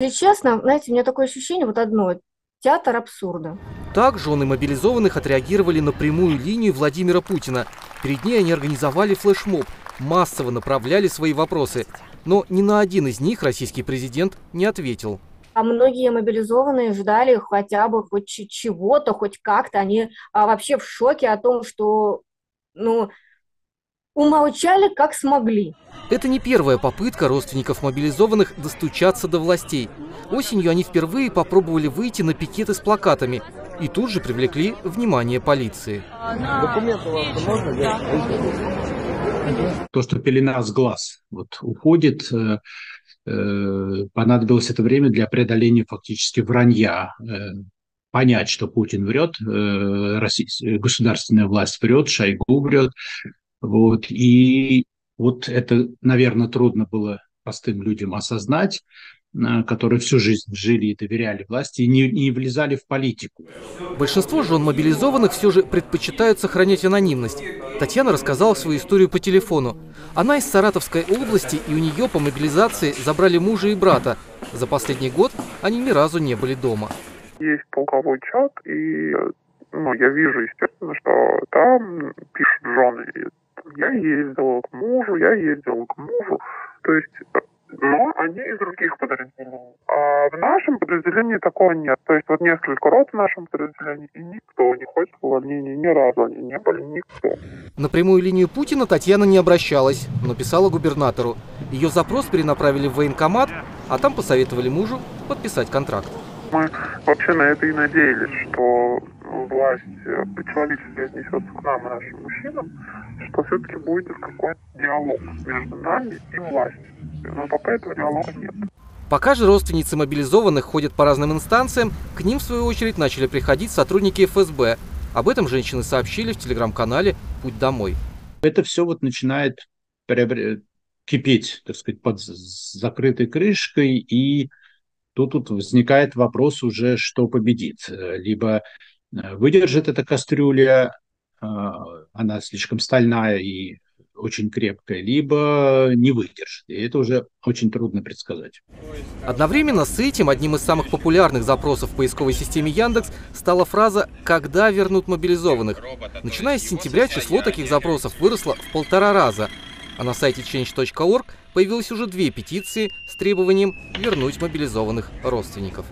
Если честно, знаете, у меня такое ощущение, вот одно, театр абсурда. Так жены мобилизованных отреагировали на прямую линию Владимира Путина. Перед ней они организовали флешмоб, массово направляли свои вопросы. Но ни на один из них российский президент не ответил. А многие мобилизованные ждали хотя бы хоть чего-то, хоть как-то. Они а, вообще в шоке о том, что ну, умолчали как смогли. Это не первая попытка родственников мобилизованных достучаться до властей. Осенью они впервые попробовали выйти на пикеты с плакатами и тут же привлекли внимание полиции. Документы можно То, что пелена с глаз вот, уходит, э, э, понадобилось это время для преодоления фактически вранья. Э, понять, что Путин врет, государственная власть врет, Шойгу врет. Вот, и вот это, наверное, трудно было простым людям осознать, э, которые всю жизнь жили и доверяли власти, и не, не влезали в политику. Большинство жен мобилизованных все же предпочитают сохранять анонимность. Татьяна рассказала свою историю по телефону. Она из Саратовской области, и у нее по мобилизации забрали мужа и брата. За последний год они ни разу не были дома. Есть полковой чат, и ну, я вижу, естественно, что там пишут жены я ездила к мужу, я ездила к мужу. То есть, но они из других подразделений. А в нашем подразделении такого нет. То есть вот несколько рот в нашем подразделении, и никто не хочет увольнения, ни разу они не были, никто. На прямую линию Путина Татьяна не обращалась, но писала губернатору. Ее запрос перенаправили в военкомат, а там посоветовали мужу подписать контракт. Мы вообще на это и надеялись, что власть по-человечески отнесется к нам и нашим мужчинам, что все-таки будет какой-то диалог между нами и властью. Но пока этого диалога нет. Пока же родственницы мобилизованных ходят по разным инстанциям, к ним в свою очередь начали приходить сотрудники ФСБ. Об этом женщины сообщили в телеграм-канале «Путь домой». Это все вот начинает кипеть, так сказать, под закрытой крышкой, и тут, тут возникает вопрос уже, что победит. Либо выдержит эта кастрюля, э, она слишком стальная и очень крепкая, либо не выдержит. И это уже очень трудно предсказать. Одновременно с этим одним из самых популярных запросов в поисковой системе Яндекс стала фраза «Когда вернут мобилизованных?». Начиная с сентября число таких запросов выросло в полтора раза. А на сайте change.org появилось уже две петиции с требованием вернуть мобилизованных родственников.